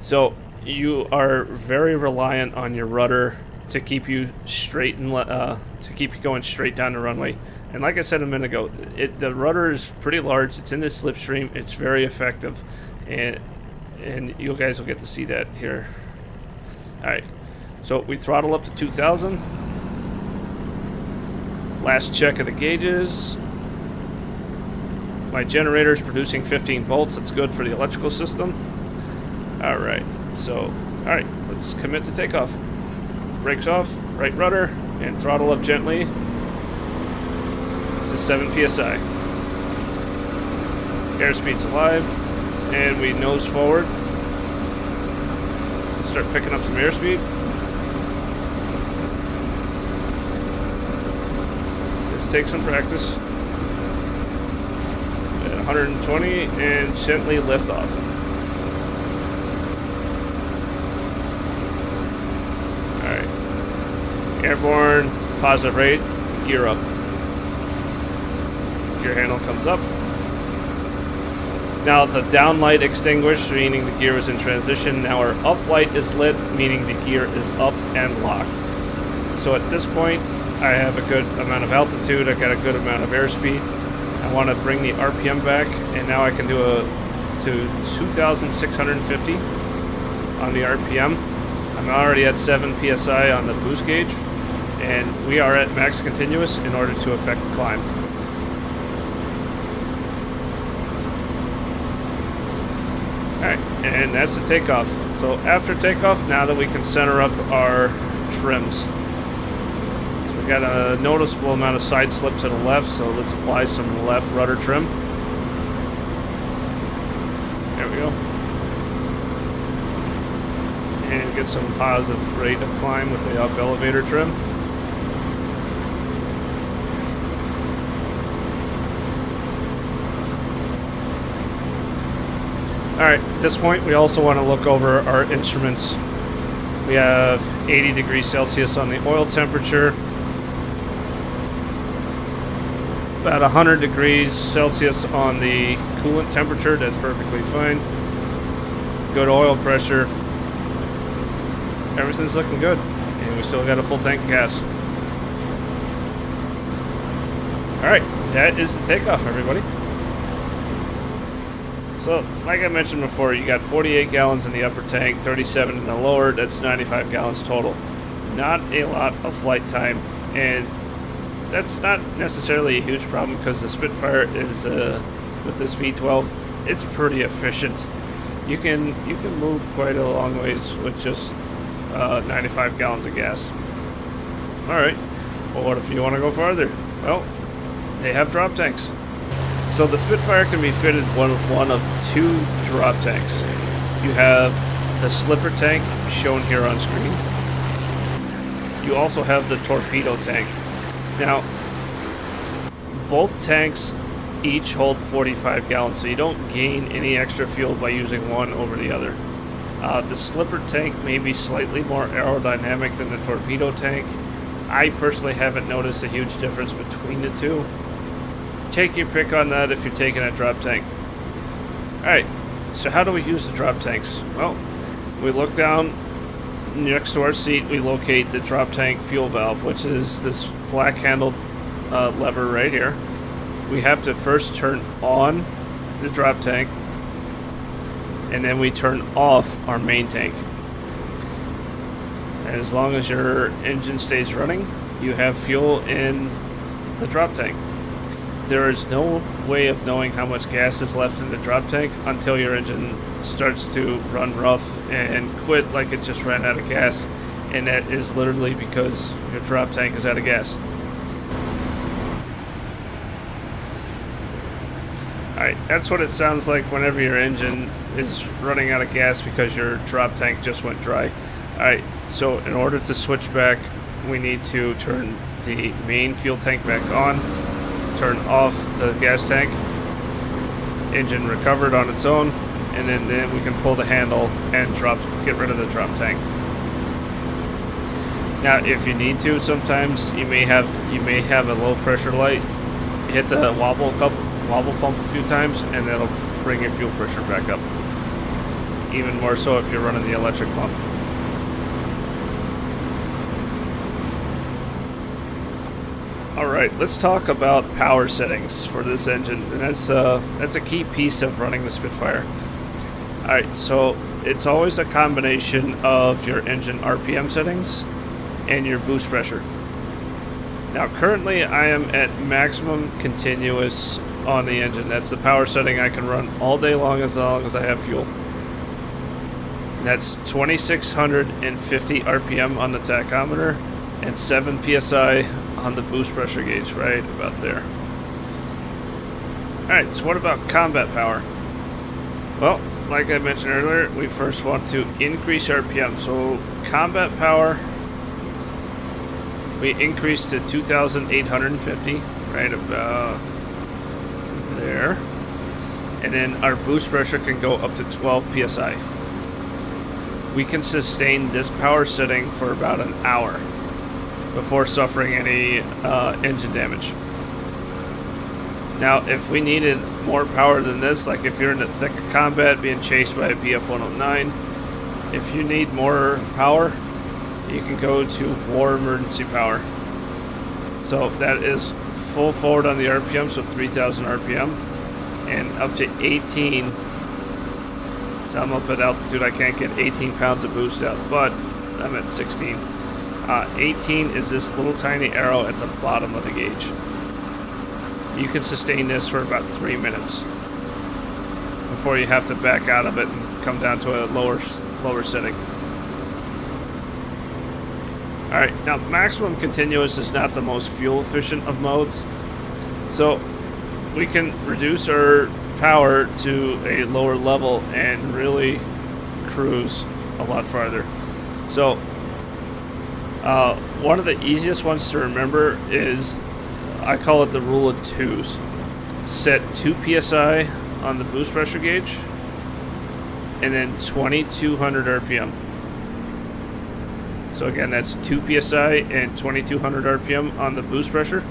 So you are very reliant on your rudder to keep you straight and uh, to keep you going straight down the runway. And like I said a minute ago, it, the rudder is pretty large. It's in the slipstream. It's very effective, and and you guys will get to see that here. All right, so we throttle up to 2,000. Last check of the gauges. My generator is producing 15 volts. That's good for the electrical system. All right, so all right, let's commit to takeoff. Brakes off, right rudder, and throttle up gently to 7 psi. Airspeed's alive, and we nose forward to start picking up some airspeed. This takes some practice. At 120 and gently lift off. Alright. Airborne, positive rate, gear up gear handle comes up. Now the down light extinguished, meaning the gear is in transition. Now our up light is lit, meaning the gear is up and locked. So at this point, I have a good amount of altitude, I got a good amount of airspeed. I want to bring the RPM back, and now I can do a to 2,650 on the RPM. I'm already at 7 psi on the boost gauge, and we are at max continuous in order to affect the climb. Alright, and that's the takeoff. So after takeoff, now that we can center up our trims. So we got a noticeable amount of side slip to the left, so let's apply some left rudder trim. There we go. And get some positive rate of climb with the up elevator trim. Alright, at this point we also want to look over our instruments. We have 80 degrees Celsius on the oil temperature, about 100 degrees Celsius on the coolant temperature, that's perfectly fine. Go to oil pressure, everything's looking good, and we still got a full tank of gas. Alright, that is the takeoff, everybody. So, like I mentioned before, you got 48 gallons in the upper tank, 37 in the lower, that's 95 gallons total. Not a lot of flight time, and that's not necessarily a huge problem because the Spitfire is, uh, with this V12, it's pretty efficient. You can you can move quite a long ways with just uh, 95 gallons of gas. Alright, well what if you want to go farther? Well, they have drop tanks. So the Spitfire can be fitted one with one of two drop tanks. You have the slipper tank shown here on screen. you also have the torpedo tank. Now, both tanks each hold 45 gallons, so you don't gain any extra fuel by using one over the other. Uh, the slipper tank may be slightly more aerodynamic than the torpedo tank. I personally haven't noticed a huge difference between the two. Take your pick on that if you're taking a drop tank. Alright, so how do we use the drop tanks? Well, we look down next to our seat, we locate the drop tank fuel valve, which is this black handled uh, lever right here. We have to first turn on the drop tank, and then we turn off our main tank. And as long as your engine stays running, you have fuel in the drop tank. There is no way of knowing how much gas is left in the drop tank until your engine starts to run rough and quit like it just ran out of gas. And that is literally because your drop tank is out of gas. Alright, that's what it sounds like whenever your engine is running out of gas because your drop tank just went dry. Alright, so in order to switch back, we need to turn the main fuel tank back on, turn off the gas tank, engine recovered on its own, and then, then we can pull the handle and drop, get rid of the drop tank. Now, if you need to, sometimes you may have you may have a low pressure light. hit the wobble cup, wobble pump a few times, and that'll bring your fuel pressure back up. Even more so if you're running the electric pump. Alright, let's talk about power settings for this engine, and that's, uh, that's a key piece of running the Spitfire. Alright, so it's always a combination of your engine RPM settings and your boost pressure. Now currently I am at maximum continuous on the engine. That's the power setting I can run all day long as long as I have fuel. That's 2650 RPM on the tachometer and 7 psi on the boost pressure gauge, right about there. Alright, so what about combat power? Well, like I mentioned earlier, we first want to increase our RPM. So combat power, we increase to 2,850, right about there. And then our boost pressure can go up to 12 psi. We can sustain this power setting for about an hour before suffering any uh, engine damage. Now, if we needed more power than this, like if you're in the thick of combat being chased by a BF-109, if you need more power, you can go to War Emergency Power. So that is full forward on the RPM, so 3,000 RPM, and up to 18. So I'm up at altitude, I can't get 18 pounds of boost out, but I'm at 16. Uh, 18 is this little tiny arrow at the bottom of the gauge. You can sustain this for about three minutes before you have to back out of it and come down to a lower lower setting. Alright, now maximum continuous is not the most fuel efficient of modes. So we can reduce our power to a lower level and really cruise a lot farther. So uh, one of the easiest ones to remember is, I call it the rule of twos. Set 2 psi on the boost pressure gauge, and then 2200 RPM. So again, that's 2 psi and 2200 RPM on the boost pressure.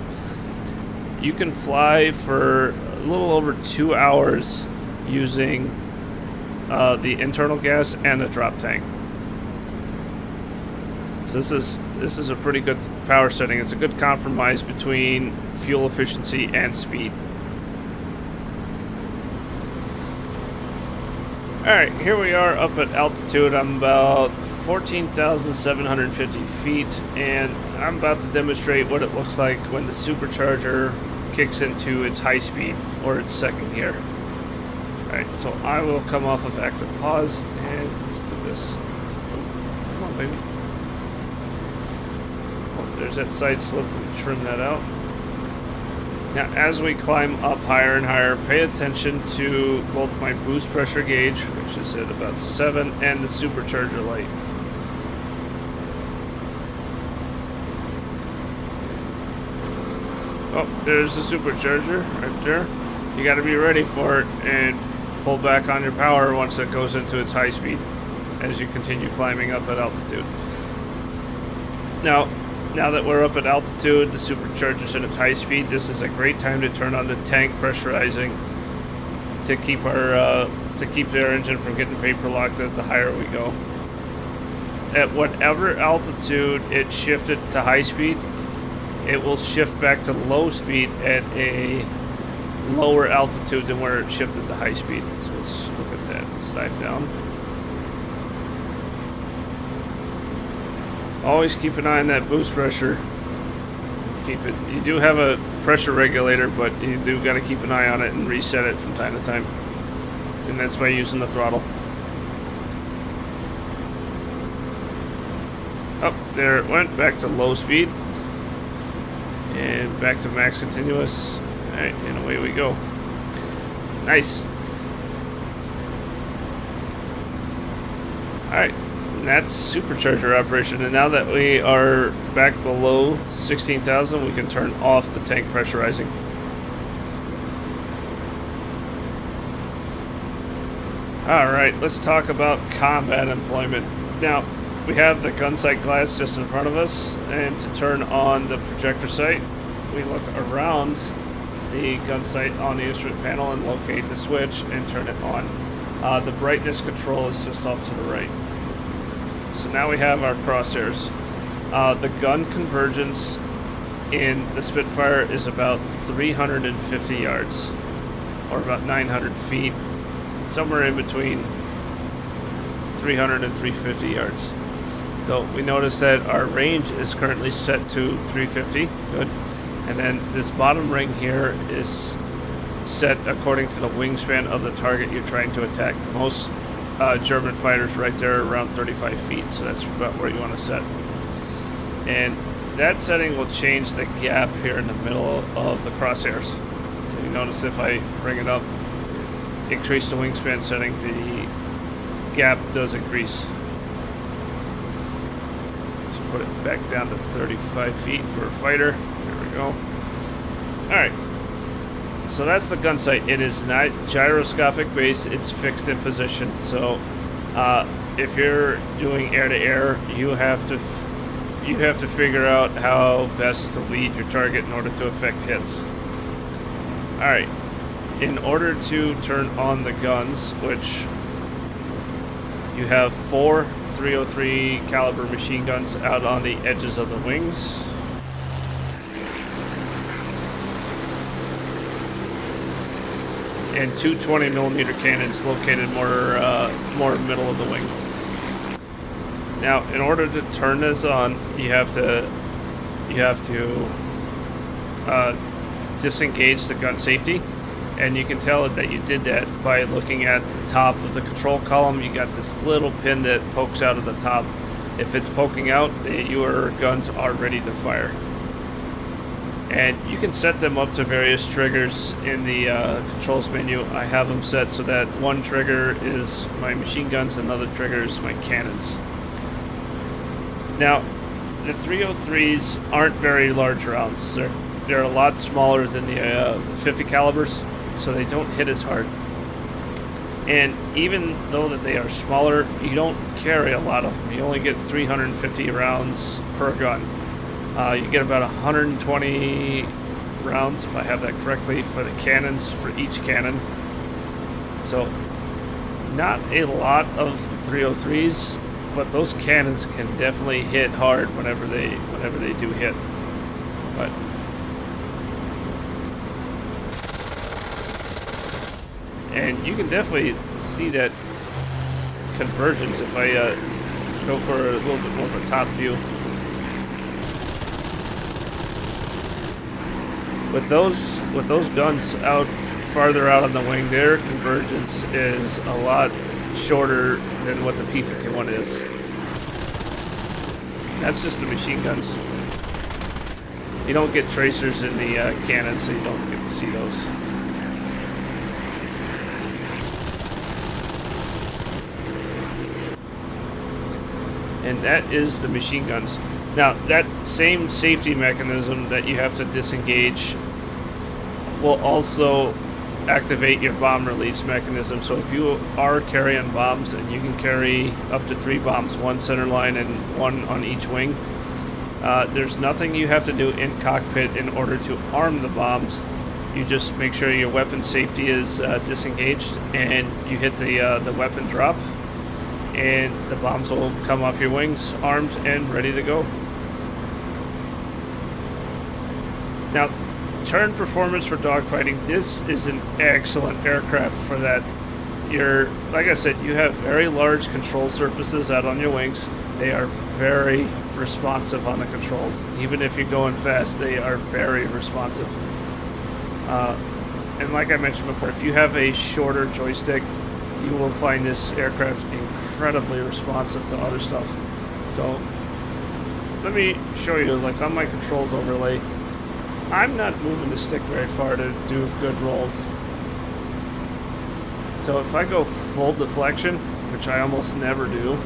You can fly for a little over two hours using uh, the internal gas and the drop tank. So this is this is a pretty good power setting. It's a good compromise between fuel efficiency and speed. Alright, here we are up at altitude. I'm about 14,750 feet, and I'm about to demonstrate what it looks like when the supercharger kicks into its high speed, or its second gear. Alright, so I will come off of active pause, and let's do this. Come on, baby. There's that side slip. trim that out. Now, as we climb up higher and higher, pay attention to both my boost pressure gauge, which is at about 7, and the supercharger light. Oh, there's the supercharger right there. You got to be ready for it and pull back on your power once it goes into its high speed as you continue climbing up at altitude. Now, now that we're up at altitude, the supercharger's at its high speed, this is a great time to turn on the tank pressurizing to keep our uh, to keep their engine from getting vapor locked at the higher we go. At whatever altitude it shifted to high speed, it will shift back to low speed at a lower altitude than where it shifted to high speed. So let's look at that. Let's dive down. Always keep an eye on that boost pressure. Keep it. You do have a pressure regulator, but you do got to keep an eye on it and reset it from time to time. And that's by using the throttle. Up oh, there it went back to low speed and back to max continuous. Alright, and away we go. Nice. Alright, that's supercharger operation. And now that we are back below 16,000, we can turn off the tank pressurizing. Alright, let's talk about combat employment. Now, we have the gun sight glass just in front of us, and to turn on the projector sight, we look around the gun sight on the instrument panel and locate the switch and turn it on. Uh, the brightness control is just off to the right. So now we have our crosshairs. Uh, the gun convergence in the Spitfire is about 350 yards, or about 900 feet, somewhere in between 300 and 350 yards. So we notice that our range is currently set to 350. Good. And then this bottom ring here is set according to the wingspan of the target you're trying to attack. Most uh, German fighters right there around 35 feet, so that's about where you want to set. And that setting will change the gap here in the middle of the crosshairs. So you notice if I bring it up, increase the wingspan setting, the gap does increase. Put it back down to 35 feet for a fighter There we go. Alright. So that's the gun sight. It is not gyroscopic based, it's fixed in position. So uh, if you're doing air to air, you have to you have to figure out how best to lead your target in order to affect hits. Alright. In order to turn on the guns, which you have four 303 caliber machine guns out on the edges of the wings. And two 20 millimeter cannons located more uh, more middle of the wing. Now, in order to turn this on, you have to you have to uh, disengage the gun safety, and you can tell that you did that by looking at the top of the control column. You got this little pin that pokes out of the top. If it's poking out, your guns are ready to fire and you can set them up to various triggers in the uh, controls menu. I have them set so that one trigger is my machine guns, another trigger is my cannons. Now, the 303s aren't very large rounds. They're, they're a lot smaller than the uh, 50 calibers, so they don't hit as hard. And even though that they are smaller, you don't carry a lot of them. You only get 350 rounds per gun. Uh, you get about 120 rounds, if I have that correctly, for the cannons, for each cannon. So, not a lot of 303s, but those cannons can definitely hit hard whenever they whenever they do hit. But and you can definitely see that convergence if I uh, go for a little bit more of a top view. With those with those guns out farther out on the wing, their convergence is a lot shorter than what the P-51 is. That's just the machine guns. You don't get tracers in the uh, cannon, so you don't get to see those. And that is the machine guns. Now, that same safety mechanism that you have to disengage will also activate your bomb release mechanism. So if you are carrying bombs and you can carry up to three bombs, one center line and one on each wing, uh, there's nothing you have to do in cockpit in order to arm the bombs. You just make sure your weapon safety is uh, disengaged and you hit the uh, the weapon drop, and the bombs will come off your wings, armed and ready to go. Now, turn performance for dogfighting. This is an excellent aircraft for that. You're, like I said, you have very large control surfaces out on your wings. They are very responsive on the controls. Even if you're going fast, they are very responsive. Uh, and like I mentioned before, if you have a shorter joystick, you will find this aircraft incredibly responsive to other stuff. So, let me show you, like on my controls overlay, I'm not moving the stick very far to do good rolls. So if I go full deflection, which I almost never do,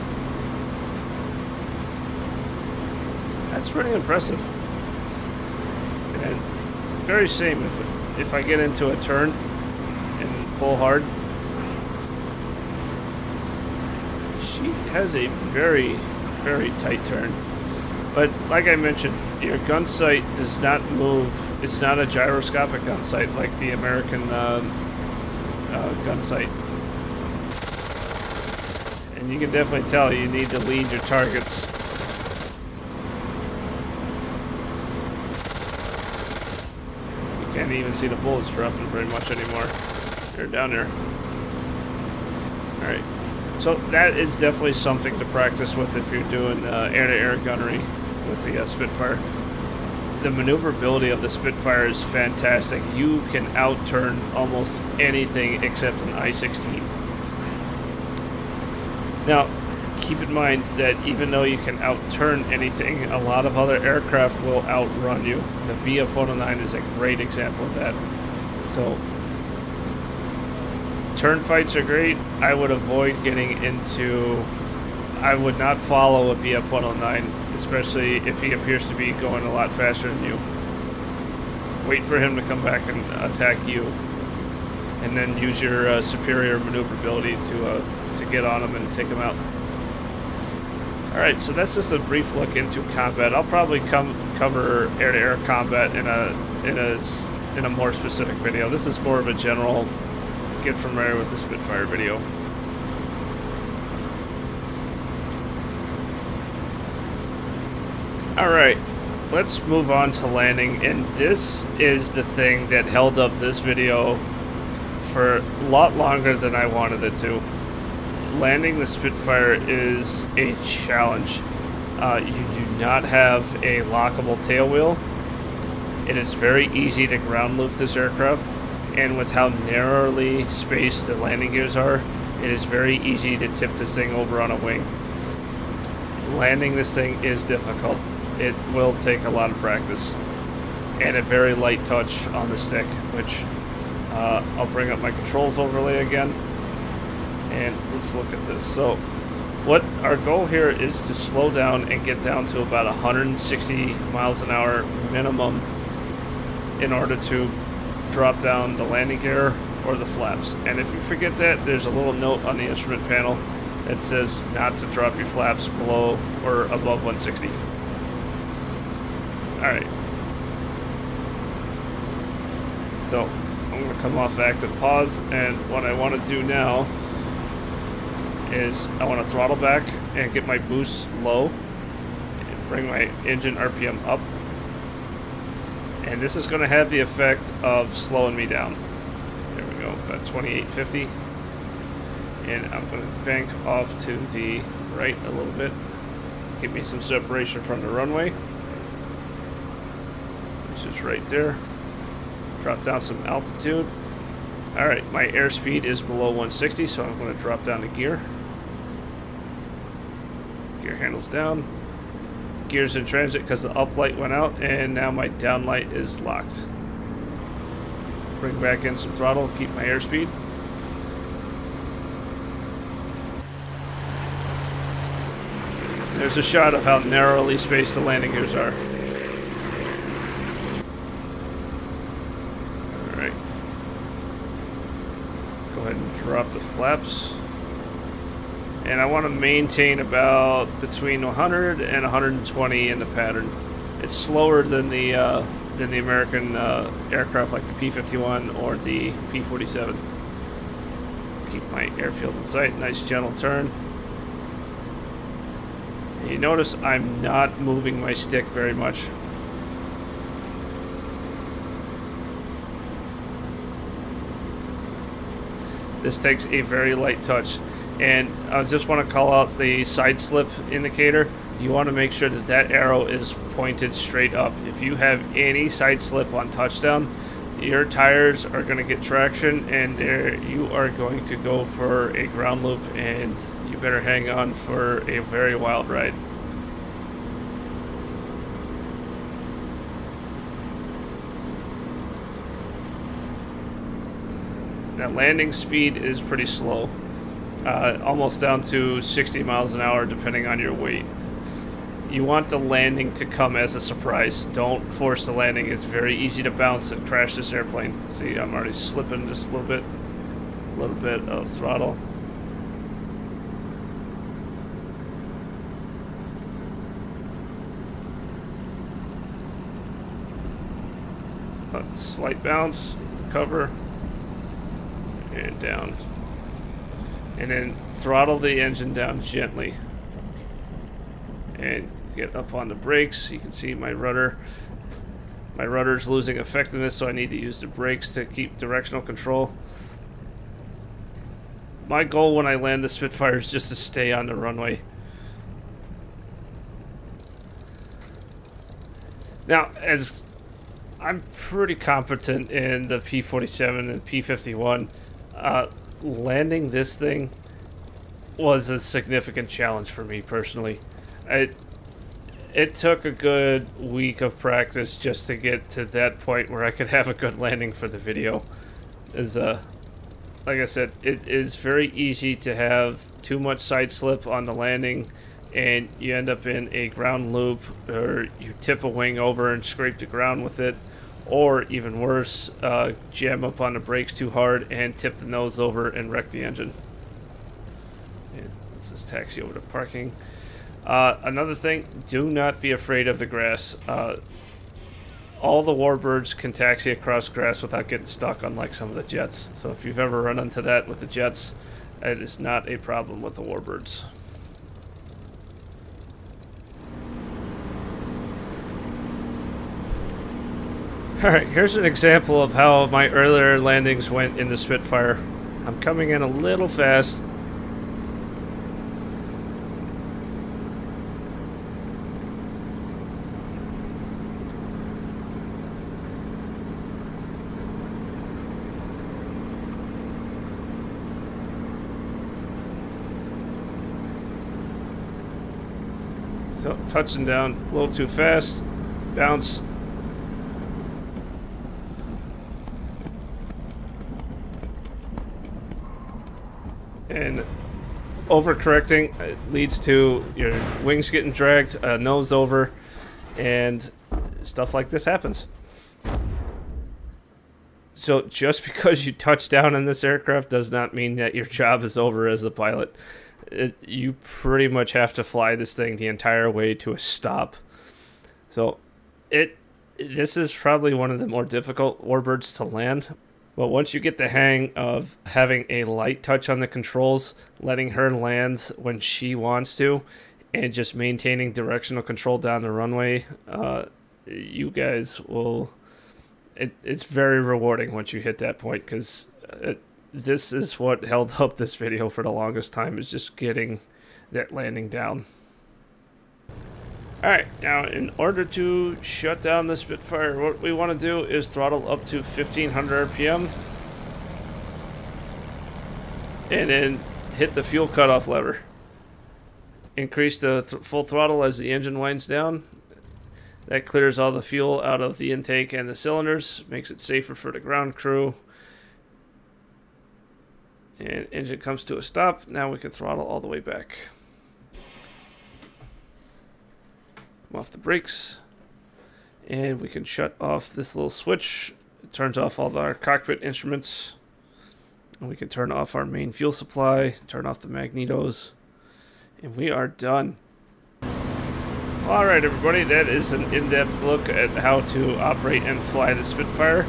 that's pretty impressive. And very same, if, if I get into a turn and pull hard, she has a very, very tight turn. But like I mentioned, your gun sight does not move. It's not a gyroscopic gun sight like the American uh, uh, gun sight. And you can definitely tell you need to lead your targets. You can't even see the bullets dropping very much anymore. They're down there. Alright. So that is definitely something to practice with if you're doing uh, air-to-air gunnery with the uh, Spitfire. The maneuverability of the Spitfire is fantastic. You can outturn almost anything except an I-16. Now, keep in mind that even though you can outturn anything, a lot of other aircraft will outrun you. The BF-109 is a great example of that. So, turn fights are great. I would avoid getting into... I would not follow a BF-109 especially if he appears to be going a lot faster than you. Wait for him to come back and attack you, and then use your uh, superior maneuverability to uh, to get on him and take him out. All right, so that's just a brief look into combat. I'll probably come cover air-to-air -air combat in a in a in a more specific video. This is more of a general get familiar with the Spitfire video. Alright, let's move on to landing, and this is the thing that held up this video for a lot longer than I wanted it to. Landing the Spitfire is a challenge. Uh, you do not have a lockable tailwheel. It is very easy to ground loop this aircraft, and with how narrowly spaced the landing gears are, it is very easy to tip this thing over on a wing landing this thing is difficult. It will take a lot of practice and a very light touch on the stick, which uh, I'll bring up my controls overlay again and let's look at this. So what our goal here is to slow down and get down to about 160 miles an hour minimum in order to drop down the landing gear or the flaps. And if you forget that, there's a little note on the instrument panel that says not to drop your flaps below or above 160. Alright. So, I'm going to come off active pause, and what I want to do now is I want to throttle back and get my boost low, and bring my engine RPM up, and this is going to have the effect of slowing me down. There we go, about 2850 and I'm going to bank off to the right a little bit. Give me some separation from the runway. Which is right there. Drop down some altitude. Alright my airspeed is below 160 so I'm going to drop down the gear. Gear handles down gears in transit because the up light went out and now my down light is locked bring back in some throttle keep my airspeed There's a shot of how narrowly spaced the landing gears are. Alright. Go ahead and drop the flaps. And I want to maintain about between 100 and 120 in the pattern. It's slower than the uh, than the American uh, aircraft like the P-51 or the P-47. Keep my airfield in sight. Nice gentle turn. You notice I'm not moving my stick very much. This takes a very light touch. And I just want to call out the side slip indicator. You want to make sure that that arrow is pointed straight up. If you have any side slip on touchdown, your tires are going to get traction and you are going to go for a ground loop and you better hang on for a very wild ride. That landing speed is pretty slow, uh, almost down to 60 miles an hour depending on your weight. You want the landing to come as a surprise. Don't force the landing. It's very easy to bounce and crash this airplane. See, I'm already slipping just a little bit, a little bit of throttle. A slight bounce, cover, and down. And then throttle the engine down gently. And get up on the brakes. You can see my rudder. My rudder's losing effectiveness, so I need to use the brakes to keep directional control. My goal when I land the Spitfire is just to stay on the runway. Now, as I'm pretty competent in the P-47 and P-51, uh, landing this thing was a significant challenge for me personally. It, it took a good week of practice just to get to that point where I could have a good landing for the video. Is uh, like I said, it is very easy to have too much side slip on the landing and you end up in a ground loop or you tip a wing over and scrape the ground with it or even worse, uh, jam up on the brakes too hard and tip the nose over and wreck the engine. Yeah, let's just taxi over to parking. Uh, another thing, do not be afraid of the grass. Uh, all the warbirds can taxi across grass without getting stuck, unlike some of the jets. So if you've ever run into that with the jets, it is not a problem with the warbirds. Alright, here's an example of how my earlier landings went in the Spitfire. I'm coming in a little fast. Touching down a little too fast, bounce, and overcorrecting leads to your wings getting dragged, uh, nose over, and stuff like this happens. So just because you touch down in this aircraft does not mean that your job is over as a pilot. It, you pretty much have to fly this thing the entire way to a stop. So it this is probably one of the more difficult warbirds to land but once you get the hang of having a light touch on the controls, letting her land when she wants to, and just maintaining directional control down the runway, uh, you guys will. It, it's very rewarding once you hit that point because uh, this is what held up this video for the longest time is just getting that landing down. Alright, now in order to shut down the Spitfire, what we want to do is throttle up to 1500 RPM. And then hit the fuel cutoff lever. Increase the th full throttle as the engine winds down. That clears all the fuel out of the intake and the cylinders, makes it safer for the ground crew. And engine comes to a stop. Now we can throttle all the way back. Come off the brakes. And we can shut off this little switch. It turns off all our cockpit instruments. And we can turn off our main fuel supply, turn off the magnetos, and we are done. Alright everybody, that is an in-depth look at how to operate and fly the Spitfire.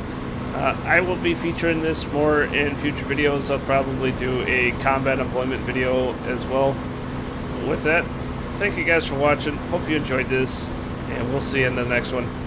Uh, I will be featuring this more in future videos. I'll probably do a combat employment video as well. With that, thank you guys for watching. Hope you enjoyed this, and we'll see you in the next one.